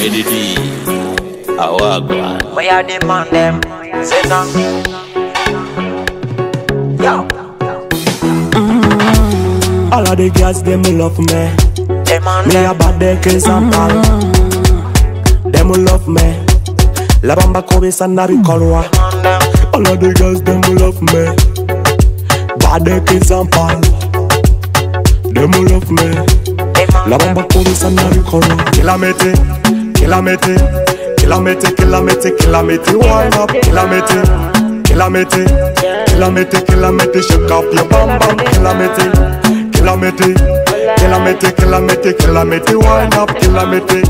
ADD, Awagwa. All the girls, them love me. Mm-hmm. Them on me love me. La bamba kobe sanari kolwa. All of the girls, them love me. Bad and pal. Them love me. La bamba kobe sanari kolwa. Kilamete kilamete, kilamete, kilamete, kilamete, wind up, kilamete, kilamete, kilamete, kilamete, shake up your bam bam, kilamete, kilamete, kilamete, kilamete, kilamete, wind up, kilamete,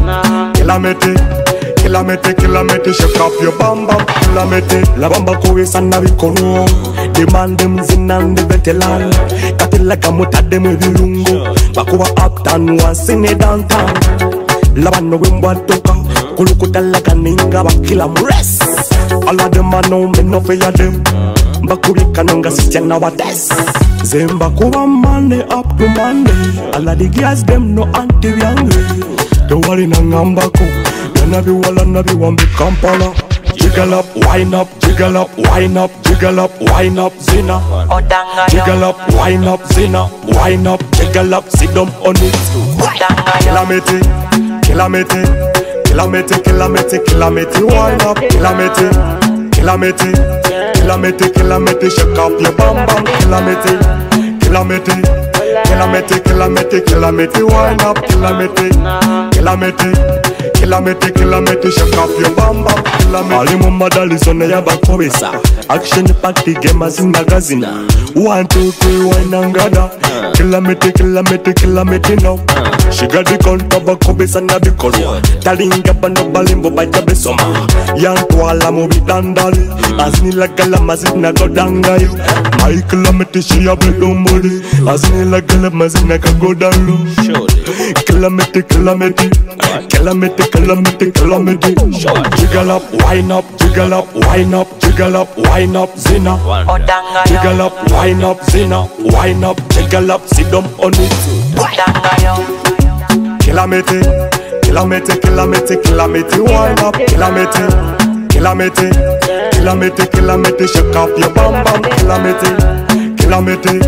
kilamete. Kilamete, kilamete, shake up your bam bam, kilamete. La bamba kowe sana bikono. Demand them zinan de veteran. Katila kamuta dem vilungo. Bakuwa uptown once in a downtown. Labano wimbo toka. Kulukuta like a ninga bakila mures. All of them I know me no fear them. Bakurika nonga sitya na wates. Zemba kuwa Monday up to of the girls them no anti yangle. Don't worry na ngambako. Yana bi wala na bi wambi Kampala. Jiggle up, wind up, jiggle up, wind up, jiggle up, wind up, zina. Jiggle up, wind up, zina, wind up, jiggle up, sit down on it. Kilamity, kilamity, kilamity, kilamity, kilamity, wind up, kilamity, kilamity, kilamity, kilamity, shake up your bam bam, kilamity, kilamity, kilamity, kilamity, kilamity, wind up, kilamity, kilamity, kilamete, shake up your bam bam, kilamete. Ali mu madalisona y'abakobesa, action party game azinagazina. One two three wine and gada, kilamete, kilamete, kilamete now. She got the conta bakobesa na bikolo. Talinga bano balimbo baita besoma. Yantwala mu bitandali, azinila gala mazina godangayo. My kilamete she a bedomboli, azinila gala mazina kagodalu. Surely. Kilamity, kilamity, kilamity, kilamity, kilamity. Jiggle up, wind up, jiggle up, wind up, jiggle up, wind up, zina. Jiggle up, wind up, zina, wind up, jiggle up, sit down on it. Kilamity, kilamity, kilamity, kilamity, wind up, kilamity, kilamity, kilamity, kilamity, shake up your bam bam, kilamity, kilamity,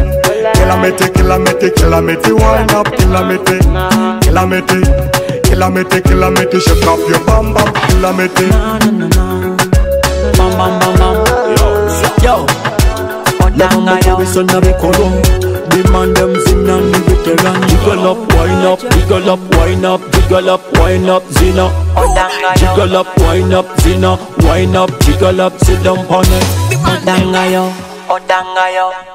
kilamity, kilamity, kilamity, wind up, kilamity, kilamity, kilamity, kilamity, shake up your bam bam, kilamity. Bam bam bam bam. Yo, Odanga yo. we son of a column. Demand them zin and the veteran. Jiggle up, wind up, jiggle up, wind up, jiggle up, wind up, zina. Odanga. Jiggle up, wind up, zina. Wind up, jiggle up, sit down on it. Odanga yo. Odanga yo.